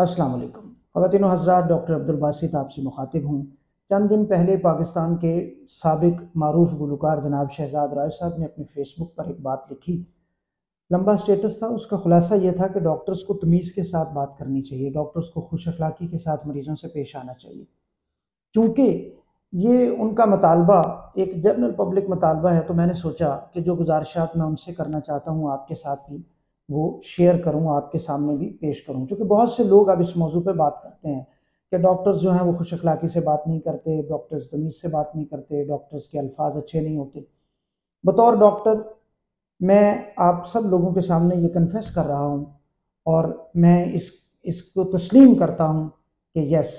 अस्सलाम वालेकुम। ख़वातिन हज़रात, डॉक्टर अब्दुल बासित आपसे मुखातिब हूँ। चंद दिन पहले पाकिस्तान के सबक मरूफ गुलकार जनाब शहजाद राय साहब ने अपने फेसबुक पर एक बात लिखी। लंबा स्टेटस था, उसका खुलासा यह था कि डॉक्टर्स को तमीज़ के साथ बात करनी चाहिए, डॉक्टर्स को खुश अखलाक़ी के साथ मरीज़ों से पेश आना चाहिए। चूँकि ये उनका मतालबा, एक जनरल पब्लिक मतालबा है तो मैंने सोचा कि जो गुजारिशात मैं उनसे करना चाहता हूँ, आपके साथ भी वो शेयर करूँ, आपके सामने भी पेश करूँ। क्योंकि बहुत से लोग अब इस मौजू पर बात करते हैं कि डॉक्टर्स जो हैं वो खुश अखलाक़ी से बात नहीं करते डॉक्टर्स तमीज़ से बात नहीं करते डॉक्टर्स के अल्फाज अच्छे नहीं होते। बतौर डॉक्टर मैं आप सब लोगों के सामने ये कन्फेस कर रहा हूँ और मैं इस, इसको तस्लीम करता हूँ कि यस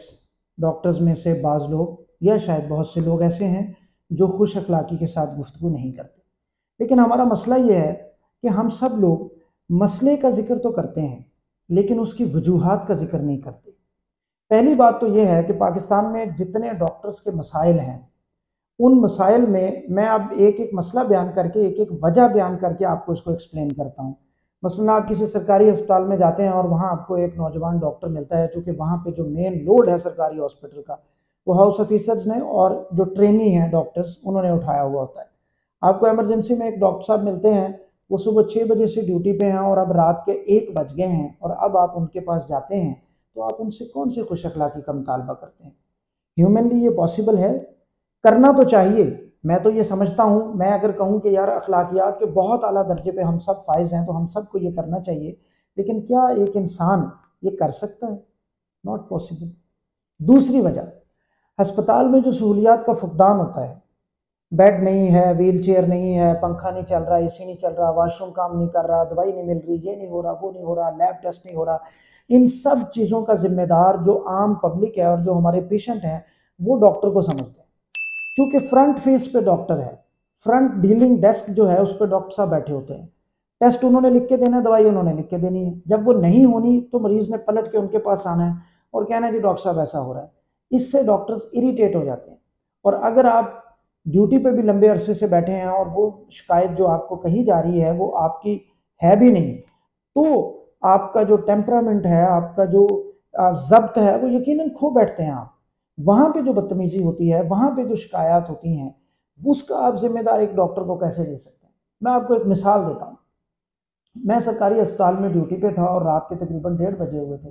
डॉक्टर्स में से बाज़ लोग या शायद बहुत से लोग ऐसे हैं जो खुश अखलाक़ी के साथ गुफ्तु नहीं करते। लेकिन हमारा मसला ये है कि हम सब लोग मसले का ज़िक्र तो करते हैं, लेकिन उसकी वजूहत का ज़िक्र नहीं करते। पहली बात तो यह है कि पाकिस्तान में जितने डॉक्टर्स के मसाइल हैं, उन मसाइल में मैं अब एक एक मसला बयान करके एक एक वजह बयान करके आपको इसको एक्सप्लेन करता हूँ। मसलन आप किसी सरकारी अस्पताल में जाते हैं और वहाँ आपको एक नौजवान डॉक्टर मिलता है, चूँकि वहाँ पे जो मेन लोड है सरकारी हॉस्पिटल का, वो हाउस ऑफिसर्स ने और जो ट्रेनी हैं डॉक्टर्स उन्होंने उठाया हुआ होता है। आपको एमरजेंसी में एक डॉक्टर साहब मिलते हैं वो सुबह छः बजे से ड्यूटी पे हैं और अब रात के एक बज गए हैं और अब आप उनके पास जाते हैं तो आप उनसे कौन सी खुश अखलाक़ी का मुतालबा करते हैं? ह्यूमनली ये पॉसिबल है। करना तो चाहिए। मैं तो ये समझता हूँ। मैं अगर कहूँ कि यार अखलाकियात के बहुत अला दर्जे पर हम सब फाइज हैं तो हम सबको ये करना चाहिए। लेकिन क्या एक इंसान ये कर सकता है? नॉट पॉसिबल दूसरी वजह, अस्पताल में जो सहूलियात का फुकदान होता है बेड नहीं है व्हील चेयर नहीं है, पंखा नहीं चल रहा, एसी नहीं चल रहा, वॉशरूम काम नहीं कर रहा, दवाई नहीं मिल रही, ये नहीं हो रहा, वो नहीं हो रहा लैब टेस्ट नहीं हो रहा। इन सब चीज़ों का जिम्मेदार जो आम पब्लिक है और जो हमारे पेशेंट हैं, वो डॉक्टर को समझते हैं। चूँकि फ्रंट फेस पे डॉक्टर है फ्रंट डीलिंग डेस्क जो है, उस पर डॉक्टर साहब बैठे होते हैं। टेस्ट उन्होंने लिख के देना है, दवाई उन्होंने लिख के देनी है। जब वो नहीं होनी तो मरीज़ ने पलट के उनके पास आना है और कहना है जी डॉक्टर साहब ऐसा हो रहा है। इससे डॉक्टर्स इरीटेट हो जाते हैं। और अगर आप ड्यूटी पे भी लंबे अरसे से बैठे हैं और वो शिकायत जो आपको कही जा रही है, वो आपकी है भी नहीं। तो आपका जो टेम्परामेंट है, आपका जो जब्त है, वो यकीनन खो बैठते हैं आप। वहाँ पे जो बदतमीज़ी होती है, वहाँ पे जो शिकायत होती हैं, उसका आप जिम्मेदार एक डॉक्टर को कैसे दे सकते हैं? मैं आपको एक मिसाल देता हूँ। मैं सरकारी अस्पताल में ड्यूटी पे था और रात के तकरीबन डेढ़ बजे हुए थे।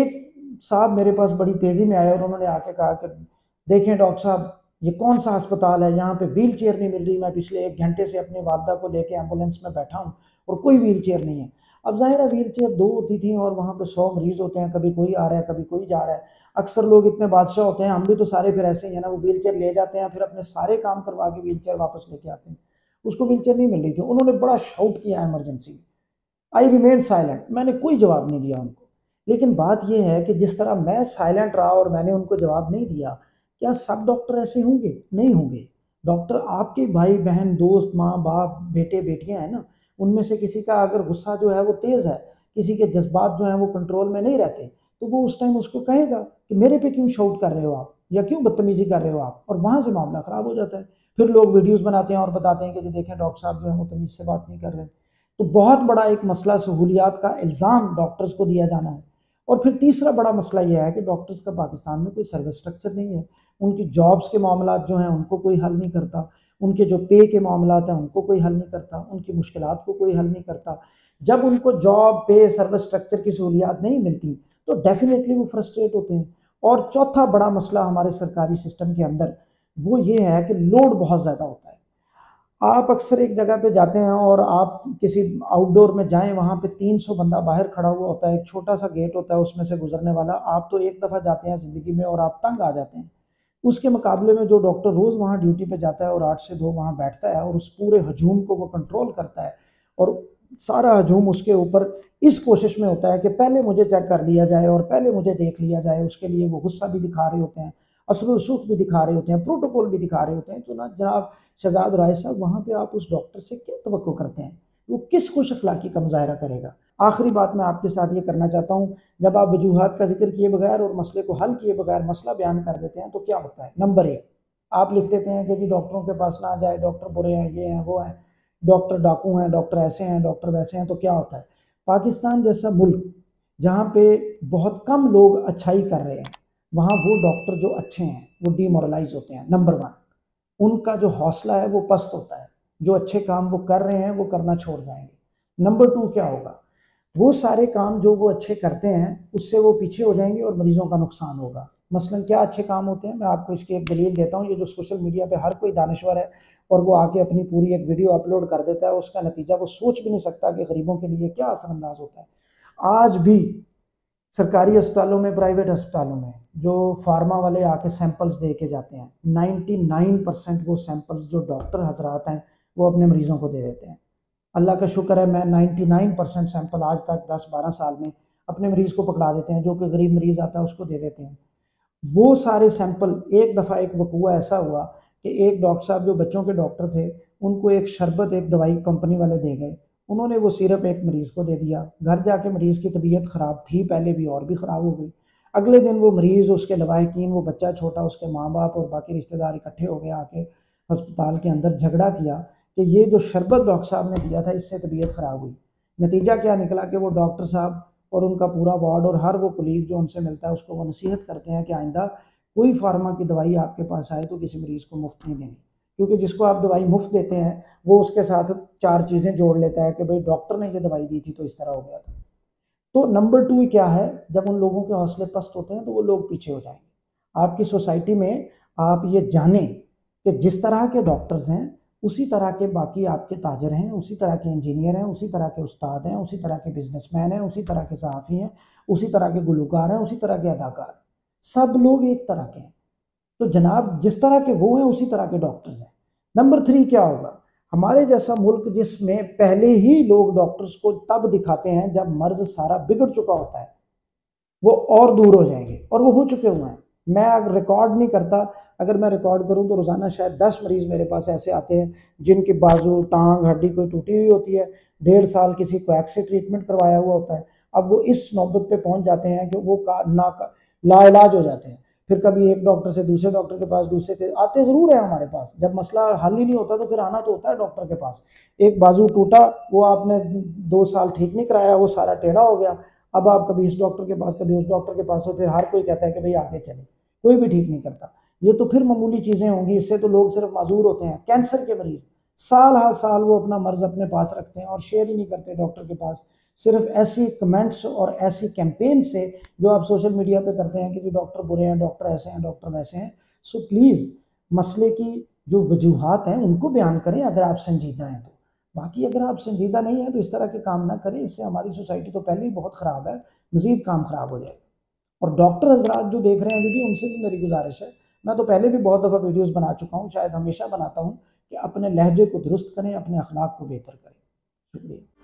एक साहब मेरे पास बड़ी तेज़ी में आए और उन्होंने आके कहा कि, देखें डॉक्टर साहब ये कौन सा अस्पताल है? यहाँ पे व्हील चेयर नहीं मिल रही। मैं पिछले एक घंटे से अपनी वालदा को लेके एंबुलेंस में बैठा हूँ और कोई व्हील चेयर नहीं है। अब ज़ाहिर है व्हील चेयर दो होती थी और वहाँ पे सौ मरीज़ होते हैं। कभी कोई आ रहा है, कभी कोई जा रहा है। अक्सर लोग इतने बादशाह होते हैं। हम भी तो सारे फिर ऐसे ही है ना। वो व्हील चेयर ले जाते हैं, फिर अपने सारे काम करवा के व्हील चेयर वापस लेके आते हैं। उसको व्हील चेयर नहीं मिल रही थी। उन्होंने बड़ा शाउट किया इमरजेंसी आई रिमेन साइलेंट मैंने कोई जवाब नहीं दिया उनको। लेकिन बात यह है कि जिस तरह मैं साइलेंट रहा और मैंने उनको जवाब नहीं दिया क्या सब डॉक्टर ऐसे होंगे? नहीं होंगे। डॉक्टर आपके भाई, बहन, दोस्त, माँ, बाप, बेटे, बेटियाँ हैं ना? उनमें से किसी का अगर गुस्सा जो है वो तेज़ है, किसी के जज्बात जो हैं वो कंट्रोल में नहीं रहते तो वो उस टाइम उसको कहेगा कि मेरे पे क्यों शाउट कर रहे हो आप? या क्यों बदतमीज़ी कर रहे हो आप? और वहाँ से मामला ख़राब हो जाता है। फिर लोग वीडियोज़ बनाते हैं और बताते हैं कि जी देखें, डॉक्टर साहब जो है वो तमीज़ से बात नहीं कर रहे। तो बहुत बड़ा एक मसला सहूलियात का इल्ज़ाम डॉक्टर्स को दिया जाना है। और फिर तीसरा बड़ा मसला यह है कि डॉक्टर्स का पाकिस्तान में कोई सर्विस स्ट्रक्चर नहीं है। उनकी जॉब्स के मामला जो हैं उनको कोई हल नहीं करता। उनके जो पे के मामला हैं उनको कोई हल नहीं करता। उनकी मुश्किल को कोई हल नहीं करता। जब उनको जॉब पे सर्विस स्ट्रक्चर की सहूलियात नहीं मिलती तो डेफिनेटली वो फ्रस्ट्रेट होते हैं। और चौथा बड़ा मसला हमारे सरकारी सिस्टम के अंदर, वो ये है कि लोड बहुत ज़्यादा होता है। आप अक्सर एक जगह पे जाते हैं और आप किसी आउटडोर में जाएँ, वहाँ पे 300 बंदा बाहर खड़ा हुआ होता है, एक छोटा सा गेट होता है, उसमें से गुजरने वाला, आप तो एक दफ़ा जाते हैं ज़िंदगी में और आप तंग आ जाते हैं। उसके मुकाबले में जो डॉक्टर रोज़ वहाँ ड्यूटी पे जाता है और आठ से दो वहाँ बैठता है और उस पूरे हजूम को वो कंट्रोल करता है और सारा हजूम उसके ऊपर इस कोशिश में होता है कि पहले मुझे चेक कर लिया जाए और पहले मुझे देख लिया जाए, उसके लिए वो गुस्सा भी दिखा रहे होते हैं असर भी दिखा रहे होते हैं प्रोटोकॉल भी दिखा रहे होते हैं। तो ना जनाब शहजाद राय साहब, वहाँ पर आप उस डॉक्टर से क्या तो करते हैं? वो किस खुश अखलाक़ी का मुजाहरा करेगा? आखिरी बात मैं आपके साथ ये करना चाहता हूँ, जब आप वजूहत का ज़िक्र किए बगैर और मसले को हल किए बगैर मसला बयान कर देते हैं तो क्या होता है? नंबर एक, आप लिख देते हैं कि जी डॉक्टरों के पास ना जाए, डॉक्टर बुरे हैं, ये हैं, वो हैं, डॉक्टर डाकू हैं, डॉक्टर ऐसे हैं, डॉक्टर वैसे हैं तो क्या होता है? पाकिस्तान जैसा मुल्क, जहाँ पे बहुत कम लोग अच्छाई कर रहे हैं, वहाँ वो डॉक्टर जो अच्छे हैं, वो डीमोरलाइज होते हैं, नंबर वन। उनका जो हौसला है, वो पस्त होता है। जो अच्छे काम वो कर रहे हैं, वो करना छोड़ जाएँगे। नंबर टू क्या होगा? वो सारे काम जो वो अच्छे करते हैं, उससे वो पीछे हो जाएँगे और मरीजों का नुकसान होगा। मसलन क्या अच्छे काम होते हैं? मैं आपको इसकी एक दलील देता हूँ। ये जो सोशल मीडिया पे हर कोई दानश्वर है और वो आके अपनी पूरी एक वीडियो अपलोड कर देता है, उसका नतीजा वो सोच भी नहीं सकता कि गरीबों के लिए क्या असरअंदाज होता है। आज भी सरकारी अस्पतालों में प्राइवेट अस्पतालों में जो फार्मा वाले आके सैंपल्स दे के जाते हैं 99 परसेंट वो सैंपल्स जो डॉक्टर हजरात हैं वो अपने मरीज़ों को दे देते हैं। अल्लाह का शुक्र है, मैं 99 परसेंट सैंपल आज तक 10-12 साल में अपने मरीज़ को पकड़ा देते हैं, जो कि गरीब मरीज़ आता है उसको दे देते हैं। वो सारे सैंपल, एक दफ़ा एक वकूआ ऐसा हुआ कि एक डॉक्टर साहब जो बच्चों के डॉक्टर थे, उनको एक शरबत, एक दवाई कंपनी वाले दे गए। उन्होंने वो सिरप एक मरीज़ को दे दिया। घर जाके मरीज़ की तबीयत ख़राब थी, पहले भी और भी ख़राब हो गई। अगले दिन वो मरीज़, उसके लवाकिन वो बच्चा छोटा, उसके माँ बाप और बाकी रिश्तेदार इकट्ठे हो गए, आके अस्पताल के अंदर झगड़ा किया। कि ये जो शरबत डॉक्टर साहब ने दिया था, इससे तबीयत ख़राब हुई। नतीजा क्या निकला कि वो डॉक्टर साहब और उनका पूरा वार्ड और हर वो कुलीग जो उनसे मिलता है, उसको वो नसीहत करते हैं कि आइंदा कोई फार्मा की दवाई आपके पास आए तो किसी मरीज़ को मुफ़्त नहीं देनी। क्योंकि जिसको आप दवाई मुफ़्त देते हैं, वो उसके साथ चार चीज़ें जोड़ लेता है कि भाई डॉक्टर ने ये दवाई दी थी तो इस तरह हो गया था। तो नंबर टू क्या है, जब उन लोगों के हौसले पस्त होते हैं तो वो लोग पीछे हो जाएँगे। आपकी सोसाइटी में आप ये जानें कि जिस तरह के डॉक्टर्स हैं उसी तरह के बाकी आपके ताजर हैं उसी तरह के इंजीनियर हैं उसी तरह के उस्ताद हैं उसी तरह के बिजनेसमैन हैं उसी तरह के सहाफ़ी हैं उसी तरह के गुलकार हैं उसी तरह के अदाकार सब लोग एक तरह के हैं तो जनाब जिस तरह के वो हैं उसी तरह के डॉक्टर्स हैं नंबर थ्री क्या होगा हमारे जैसा मुल्क जिसमें पहले ही लोग डॉक्टर्स को तब दिखाते हैं जब मर्ज सारा बिगड़ चुका होता है वो और दूर हो जाएँगे और वो हो चुके हुए हैं मैं अगर रिकॉर्ड नहीं करता, अगर मैं रिकॉर्ड करूँ तो रोज़ाना शायद दस मरीज़ मेरे पास ऐसे आते हैं जिनकी बाजू टांग, हड्डी कोई टूटी हुई होती है, डेढ़ साल किसी को एक्से ट्रीटमेंट करवाया हुआ होता है, अब वो इस नौबत पे पहुँच जाते हैं कि वो का, ना का, लाइलाज हो जाते हैं। फिर कभी एक डॉक्टर से दूसरे डॉक्टर के पास, दूसरे से, आते ज़रूर है हमारे पास। जब मसला हल ही नहीं होता तो फिर आना तो होता है डॉक्टर के पास। एक बाजू टूटा, वो आपने दो साल ठीक नहीं कराया, वो सारा टेढ़ा हो गया अब आप कभी इस डॉक्टर के पास, कभी उस डॉक्टर के पास हो, फिर हर कोई कहता है कि भाई आगे चले। कोई भी ठीक नहीं करता। ये तो फिर मामूली चीज़ें होंगी, इससे तो लोग सिर्फ़ माजूर होते हैं। कैंसर के मरीज़, साल हर साल वो अपना मर्ज अपने पास रखते हैं और शेयर ही नहीं करते डॉक्टर के पास। सिर्फ़ ऐसी कमेंट्स और ऐसी कैंपेन से जो आप सोशल मीडिया पे करते हैं कि जी डॉक्टर बुरे हैं, डॉक्टर ऐसे हैं, डॉक्टर वैसे हैं। सो प्लीज़, मसले की जो वजूहत हैं, उनको बयान करें, अगर आप संजीदा हैं तो। बाकी अगर आप संजीदा नहीं हैं तो इस तरह के काम ना करें। इससे हमारी सोसाइटी तो पहले ही बहुत ख़राब है, मज़ीद काम ख़राब हो जाएगा। और डॉक्टर हजरात जो देख रहे हैं वीडियो उनसे भी मेरी गुजारिश है। मैं तो पहले भी बहुत दफ़ा वीडियोज़ बना चुका हूँ, शायद हमेशा बनाता हूँ कि अपने लहजे को दुरुस्त करें, अपने अखलाक को बेहतर करें। शुक्रिया।